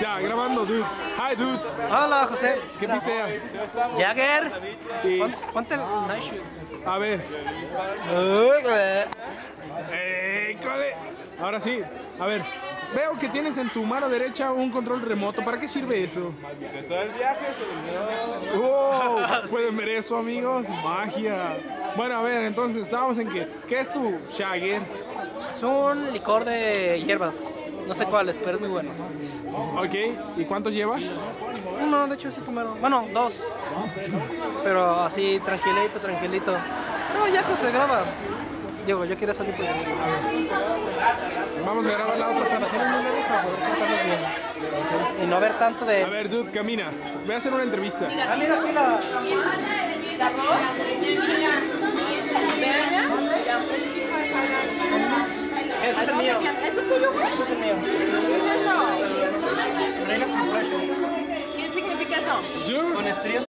Ya, grabando, dude. Hi, dude. Hola, José. ¿Qué pisteas? Jagger. Y, Pon- Ponte el night a ver. ¡Ey, cole! Ahora sí, a ver. Veo que tienes en tu mano derecha un control remoto. ¿Para qué sirve eso? De todo el viaje se ¡Wow! ¿Pueden ver eso, amigos? Magia. Bueno, a ver, entonces, estábamos en que. ¿Qué es tu Shagger? Es un licor de hierbas. No sé cuáles, pero es muy bueno. Ok, ¿y cuántos llevas? Uno, de hecho, sí primero. Bueno, dos. Pero así, tranquilito, tranquilito. No, ya José, graba. Diego, yo quería salir por el Vamos a grabar la otra para Hacer un número para poder contarlos bien. Y no ver tanto A de. ver, dude, camina. Voy a hacer una entrevista. Ah, mira la. Ese es el mío. ¿Esto es tuyo, güey? Ese es el mío. ¿Qué es eso? Relax and pressure. ¿Qué significa eso? Dude, Con estrías